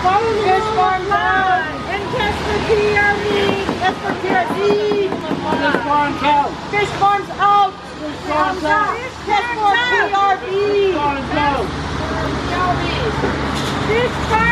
Fish farm out. And test for TRV. For TRV. Fish farms out. Fish farms out. Fish farms out. For Fish farms out. Fish farms